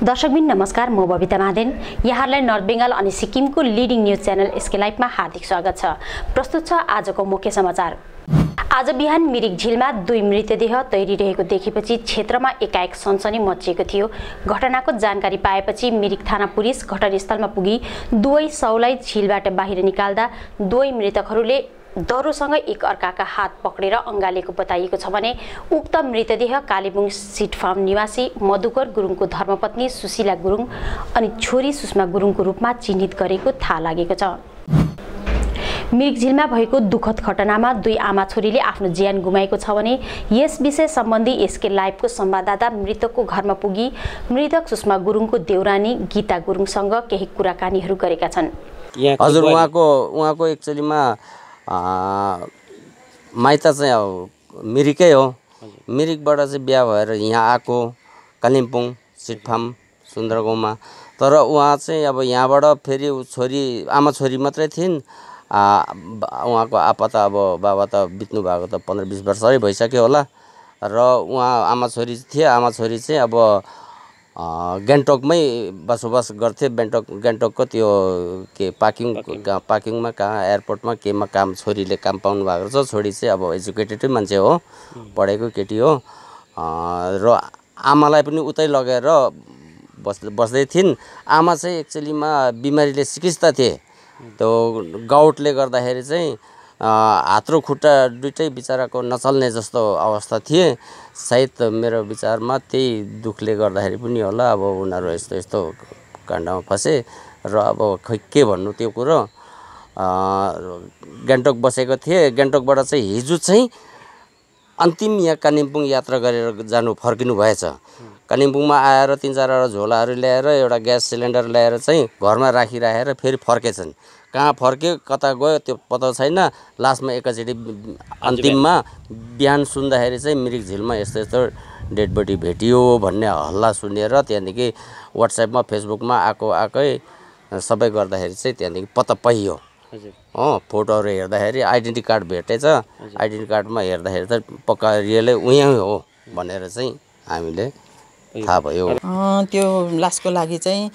दर्शकबिन नमस्कार म बबिता महादेन। यहाँहरूलाई नर्थ बेङ्गाल अनि सिक्किमको लिडिङ न्युज च्यानल एसके लाइफमा हार्दिक स्वागत छ। प्रस्तुत छ आजको मुख्य समाचार। आज बिहान मिरिक झिलमा दुई मृतदेह तैरिरहेको देखेपछि क्षेत्रमा एकाएक सनसनी मचिएको थियो। घटनाको जानकारी पाएपछि मिरिक थाना पुलिस घटनास्थलमा पुगी। दुवै शवलाई झिलबाट बाहिर निकाल्दा दुवै मृतकहरूले दरोसँग एक अर्काका हात पक्रेर अँगालेको बताइएको छ भने उक्त मृतदेह कालेबुङ सिट फार्म निवासी मधुकर गुरुङको धर्मपत्नी सुशीला गुरुङ अनि छोरी सुषमा गुरुङको रूपमा चिन्हित गरेको थाहा लागेको छ। मिरिक झिलमा भएको दुःखद घटनामा दुई आमा छोरीले आफ्नो ज्यान गुमाएको छ भने यस विषय सम्बन्धी एसके लाइभको संवाददाता मृतकको घरमा पुगी मृतक सुषमा गुरुङको देउरानी गीता गुरुङसँग केही कुराकानीहरू गरेका छन्। हजुर उहाँको उहाँको एक्चुअलीमा माइत चाहिँ अब मिरिकै हो। मिरिकबाट चाहिँ बिहा भएर यहाँ आएको कालिम्पोङ सिटफार्म सुन्दर गाउँमा तर उहाँ चाहिँ अब यहाँबाट फेरि छोरी आमा छोरी मात्रै थिइन्। उहाँको आपा त अब बाबा त बित्नु भएको त पन्ध्र बिस वर्षै भइसक्यो होला। र उहाँ आमा छोरी थिए। आमा छोरी चाहिँ अब गान्तोकमै बसोबास गर्थे। गान्तोक गान्तोकको त्यो के पार्किङ पार्किङमा कहाँ एयरपोर्टमा केमा काम छोरीले काम पाउनु भएको छ। छोरी चाहिँ अब एजुकेटेडै मान्छे हो पढेको केटी हो। र आमालाई पनि उतै लगेर बस् बस्दै थिइन्। आमा चाहिँ एक्चुअलीमा बिमारीले चिकित्सा थिए। त्यो गाउटले गर्दाखेरि चाहिँ हात र खुट्टा दुइटै बिचराको नचल्ने जस्तो अवस्था थिए। सायद मेरो विचारमा त्यही दुःखले गर्दाखेरि पनि होला। अब उनीहरू यस्तो यस्तो काण्डमा फसे र अब खै के भन्नु त्यो कुरो? गान्तोक बसेको थिएँ। गान्तोकबाट चाहिँ हिजो चाहिँ अन्तिम यहाँ कालिम्पोङ यात्रा गरेर जानु फर्किनु भएछ। कालिम्पोङमा आएर तिन चारवटा झोलाहरू ल्याएर एउटा ग्यास सिलिन्डर ल्याएर चाहिँ घरमा राखिराखेर फेरि फर्केछन्। कहाँ फर्क्यो कता गयो त्यो पत्ता छैन। लास्टमा एकैचोटि अन्तिममा बिहान सुन्दाखेरि चाहिँ मिरिक झिलमा यस्तो यस्तो डेड बडी भेटियो भन्ने हल्ला सुनेर त्यहाँदेखि वाट्सएपमा फेसबुकमा आएको आएकै सबै गर्दाखेरि चाहिँ त्यहाँदेखि पत्ता पाइयो हो फोटोहरू हेर्दाखेरि आइडेन्टिटी कार्ड भेटेछ। आइडेन्टिटी कार्डमा हेर्दाखेरि त पक्का रियलै उहीँ हो भनेर चाहिँ हामीले थाहा भयो। त्यो लासको लागि चाहिँ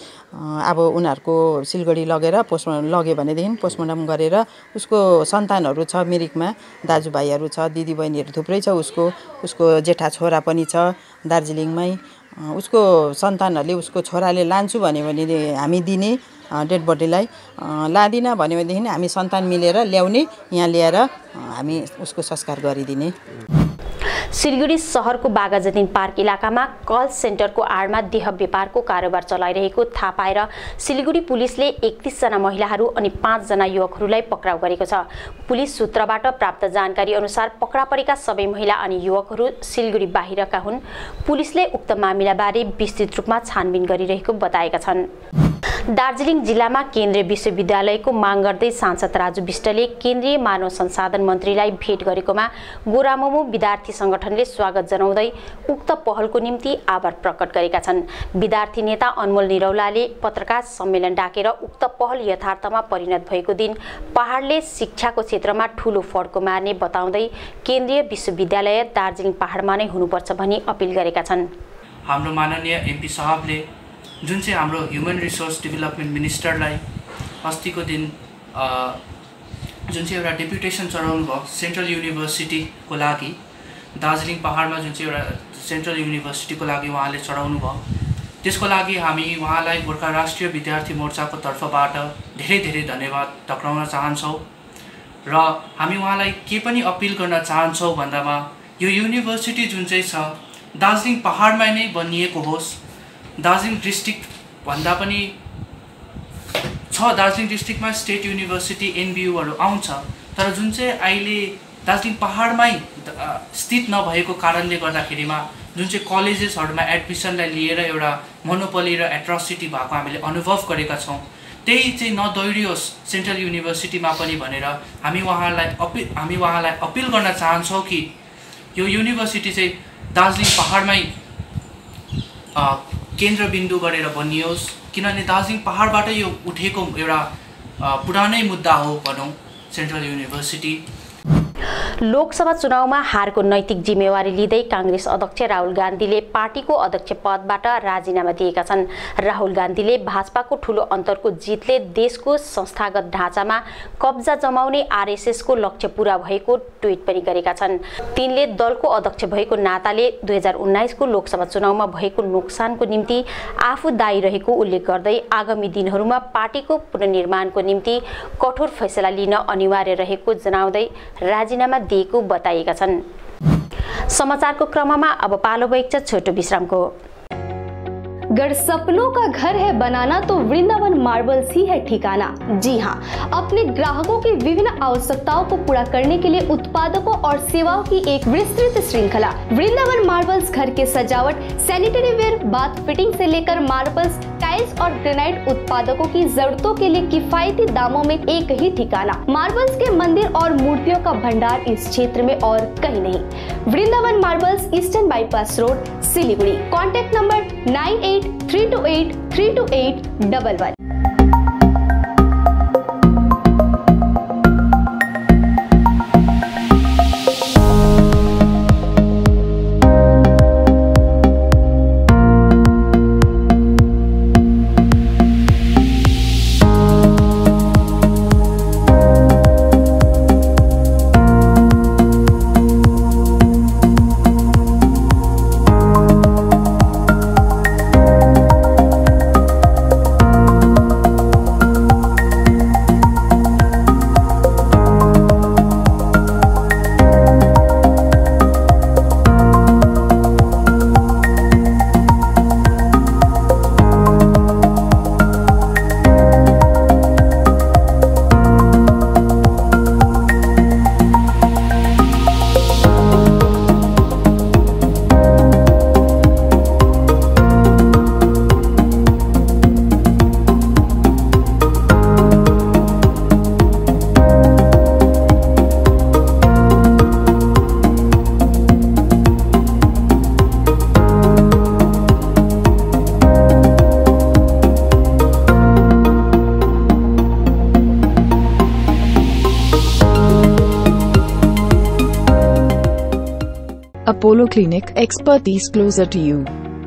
अब उनीहरूको सिलगढी लगेर पोस्टमार्टम लग्यो भनेदेखि पोस्टमार्टम गरेर उसको सन्तानहरू छ मिरिकमा दाजुभाइहरू छ दिदीबहिनीहरू थुप्रै छ उसको उसको जेठा छोरा पनि छ दार्जिलिङमै। उसको सन्तानहरूले उसको छोराले लान्छु भन्यो भने हामी दिने डेड बडीलाई। लाँदिनँ भन्यो भनेदेखि हामी सन्तान मिलेर ल्याउने यहाँ ल्याएर हामी उसको संस्कार गरिदिने। सिलगढी सहरको बागाजतिन पार्क इलाकामा कल सेन्टरको आडमा देह व्यापारको कारोबार चलाइरहेको थाहा पाएर सिलगढी पुलिसले एकतिसजना महिलाहरू अनि पाँचजना युवकहरूलाई पक्राउ गरेको छ। पुलिस सूत्रबाट प्राप्त जानकारी अनुसार पक्रा परेका सबै महिला अनि युवकहरू सिलगढी बाहिरका हुन्। पुलिसले उक्त मामिलाबारे विस्तृत रूपमा छानबिन गरिरहेको बताएका छन्। दार्जिलिङ जिल्लामा केन्द्रीय विश्वविद्यालयको माग गर्दै सांसद राजु विष्टले केन्द्रीय मानव संसाधन मन्त्रीलाई भेट गरेकोमा गोरामोमो विद्यार्थी सङ्गठनले स्वागत जनाउँदै उक्त पहलको निम्ति आभार प्रकट गरेका छन्। विद्यार्थी नेता अनमोल निरौलाले पत्रकार सम्मेलन डाकेर उक्त पहल यथार्थमा परिणत भएको दिन पहाडले शिक्षाको क्षेत्रमा ठूलो फड्को मार्ने बताउँदै केन्द्रीय विश्वविद्यालय दार्जिलिङ पहाडमा नै हुनुपर्छ भनी अपिल गरेका छन्। हाम्रो माननीय एमपी साहबले जुन चाहिँ हाम्रो ह्युमन रिसोर्स डेभलपमेन्ट मिनिस्टरलाई अस्तिको दिन जुन चाहिँ एउटा डेपुटेसन चढाउनु भयो सेन्ट्रल युनिभर्सिटीको लागि दार्जिलिङ पहाडमा जुन चाहिँ एउटा सेन्ट्रल युनिभर्सिटीको लागि उहाँले चढाउनु भयो। त्यसको लागि हामी उहाँलाई गोर्खा राष्ट्रिय विद्यार्थी मोर्चाको तर्फबाट धेरै धेरै धन्यवाद टक्राउन चाहन्छौँ र हामी उहाँलाई के पनि अपिल गर्न चाहन्छौँ भन्दामा यो युनिभर्सिटी जुन चाहिँ छ दार्जिलिङ पहाडमा नै बनिएको होस्। दार्जिलिङ डिस्ट्रिक्टभन्दा पनि छ दार्जिलिङ डिस्ट्रिक्टमा स्टेट युनिभर्सिटी एनबियुहरू आउँछ। तर जुन चाहिँ अहिले दार्जिलिङ पहाडमै स्थित नभएको कारणले गर्दाखेरिमा जुन चाहिँ कलेजेसहरूमा एडमिसनलाई लिएर एउटा मोनोपली र एट्रोसिटी भएको हामीले अनुभव गरेका छौँ त्यही चाहिँ नदौडियोस् सेन्ट्रल युनिभर्सिटीमा पनि भनेर हामी उहाँलाई अपिल हामी उहाँलाई अपिल गर्न चाहन्छौँ कि यो युनिभर्सिटी चाहिँ दार्जिलिङ पहाडमै केन्द्रबिन्दु गरेर बनियोस्। किनभने दार्जिलिङ पहाडबाट यो उठेको एउटा पुरानै मुद्दा हो भनौँ सेन्ट्रल युनिभर्सिटी। लोकसभा चुनावमा हारको नैतिक जिम्मेवारी लिँदै काङ्ग्रेस अध्यक्ष राहुल गान्धीले पार्टीको अध्यक्ष पदबाट राजीनामा दिएका छन्। राहुल गान्धीले भाजपाको ठूलो अन्तरको जितले देशको संस्थागत ढाँचामा कब्जा जमाउने आरएसएसको लक्ष्य पूरा भएको ट्विट पनि गरेका छन्। तिनले दलको अध्यक्ष भएको नाताले दुई हजार उन्नाइसको लोकसभा चुनावमा भएको नोक्सानको निम्ति आफू दायी रहेको उल्लेख गर्दै आगामी दिनहरूमा पार्टीको पुनर्निर्माणको निम्ति कठोर फैसला लिन अनिवार्य रहेको जनाउँदै राजीनामा दिएको बताएका छन्। समाचारको क्रममा अब पालो छ छोटो विश्रामको। अगर सपनों का घर है बनाना तो वृंदावन मार्बल्स ही है ठिकाना। जी हाँ अपने ग्राहकों की विभिन्न आवश्यकताओं को पूरा करने के लिए उत्पादकों और सेवाओं की एक विस्तृत श्रृंखला, वृंदावन मार्बल्स घर के सजावट सैनिटरी वेयर बाथ फिटिंग से लेकर मार्बल्स टाइल्स और ग्रेनाइट उत्पादकों की जरूरतों के लिए किफायती दामों में एक ही ठिकाना। मार्बल्स के मंदिर और मूर्तियों का भंडार इस क्षेत्र में और कहीं नहीं। Vrindavan marbles eastern bypass road Siliguri. Contact number nine Three to eight, three to eight, double one. Apollo Clinic, expertise closer to you.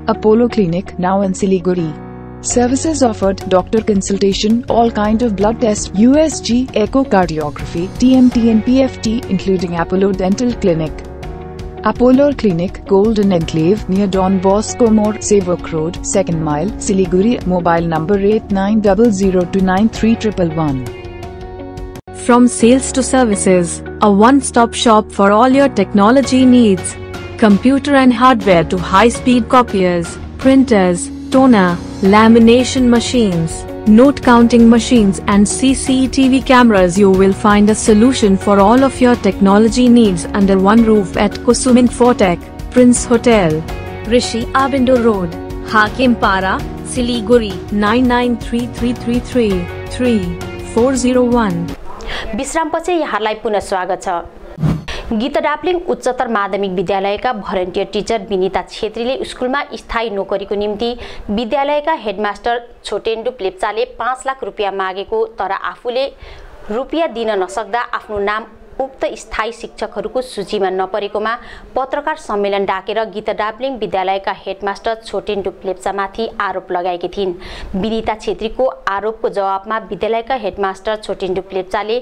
Apollo Clinic, now in Siliguri. Services offered doctor consultation, all kind of blood tests, USG, echocardiography, TMT and PFT including Apollo Dental Clinic. Apollo Clinic, Golden Enclave near Don Bosco More, Sevok Road, 2nd mile, Siliguri, mobile number 8900293111. From sales to services, a one-stop shop for all your technology needs Computer and hardware to high-speed copiers, printers, toner, lamination machines, note counting machines and CCTV cameras you will find a solution for all of your technology needs under one roof at Kusumin Fortech, Prince Hotel, Rishi Abindo Road, Hakim Para, Siliguri 993333 3401. विश्रामपछि यहाँलाई पुनः स्वागत छ गीत डाप्लिङ उच्चतर माध्यमिक विद्यालयका volunteer teacher Vinita छेत्रीले स्कुलमा स्थायी नोकरीको निम्ति विद्यालयका हेडमास्टर छोटेन्डु लेप्चाले पाँच लाख रुपियाँ मागेको तर आफूले रुपियाँ दिन नसक्दा आफ्नो नाम उक्त स्थायी शिक्षकहरूको सूचीमा नपरेकोमा पत्रकार सम्मेलन डाकेर गीत डाब्लिङ विद्यालयका हेडमास्टर छोटेन लेप्चामाथि आरोप लगाएकी थिइन्। विनिता छेत्रीको आरोपको जवाबमा विद्यालयका हेडमास्टर छोटेन लेप्चाले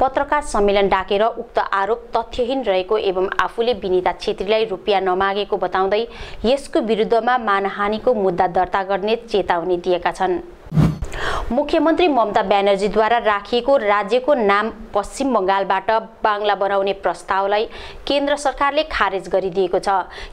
पत्रकार सम्मेलन डाकेर उक्त आरोप तथ्यहीन रहेको एवं आफूले विनिता छेत्रीलाई रुपियाँ नमागेको बताउँदै यसको विरुद्धमा मानहानिको मुद्दा दर्ता गर्ने चेतावनी दिएका छन्। मुख्यमन्त्री ममता ब्यानर्जीद्वारा राखिएको राज्यको नाम पश्चिम बङ्गालबाट बाङ्ला बनाउने प्रस्तावलाई केन्द्र सरकारले खारेज गरिदिएको छ।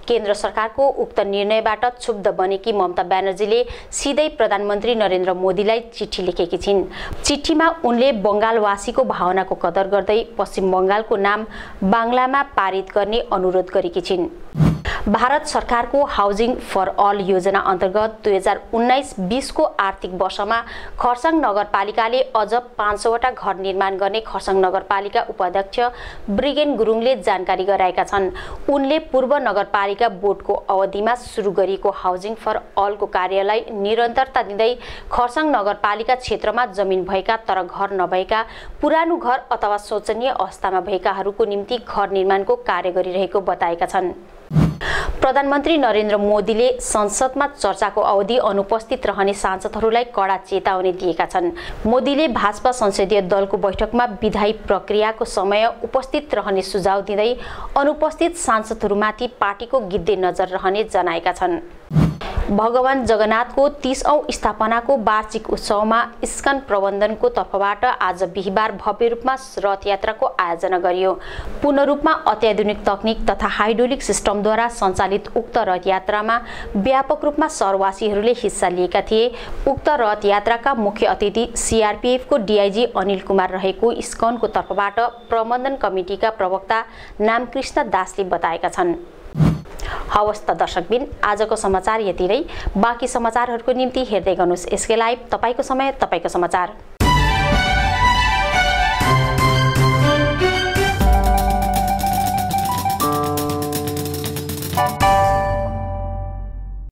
केन्द्र सरकारको उक्त निर्णयबाट क्षुब्ध बनेकी ममता ब्यानर्जीले सिधै प्रधानमन्त्री नरेन्द्र मोदीलाई चिठी लेखेकी छिन्। चिठीमा उनले बङ्गालवासीको भावनाको कदर गर्दै पश्चिम बङ्गालको नाम बाङ्लामा पारित गर्ने अनुरोध गरेकी छिन्। भारत सरकारको हाउसिङ फर अल योजना अन्तर्गत दुई हजार उन्नाइस बिसको आर्थिक वर्षमा खरसाङ नगरपालिकाले अझ पाँच सौवटा घर निर्माण गर्ने खरसाङ नगरपालिका उपाध्यक्ष ब्रिगेन गुरुङले जानकारी गराएका छन्। उनले पूर्व नगरपालिका बोर्डको अवधिमा सुरु गरिएको हाउसिङ फर अलको कार्यलाई निरन्तरता दिँदै खरसाङ नगरपालिका क्षेत्रमा जमिन भएका तर घर नभएका पुरानो घर अथवा शोचनीय अवस्थामा भएकाहरूको निम्ति घर निर्माणको कार्य गरिरहेको बताएका छन्। प्रधानमन्त्री नरेन्द्र मोदीले संसदमा चर्चाको अवधि अनुपस्थित रहने सांसदहरूलाई कडा चेतावनी दिएका छन्। मोदीले भाजपा संसदीय दलको बैठकमा विधायी प्रक्रियाको समय उपस्थित रहने सुझाव दिँदै अनुपस्थित सांसदहरूमाथि पार्टीको गिद्धे नजर रहने जनाएका छन्। भगवान जगन्नाथको तिसौँ स्थापनाको वार्षिक उत्सवमा इस्कन प्रबन्धनको तर्फबाट आज बिहिबार भव्य रूपमा रथयात्राको आयोजना गरियो। पूर्ण रूपमा अत्याधुनिक तकनिक तथा हाइड्रोलिक सिस्टमद्वारा सञ्चालित उक्त रथयात्रामा व्यापक रूपमा सहरवासीहरूले हिस्सा लिएका थिए। उक्त रथयात्राका मुख्य अतिथि सिआरपिएफको डिआइजी अनिल कुमार रहेको इस्कनको तर्फबाट प्रबन्धन कमिटिका प्रवक्ता नामकृष्ण दासले बताएका छन्। हवस् त दर्शकबिन आजको समाचार यति नै। बाँकी समाचारहरूको निम्ति हेर्दै गर्नुहोस् यसकै लाइभ तपाईँको समय तपाईँको समाचार।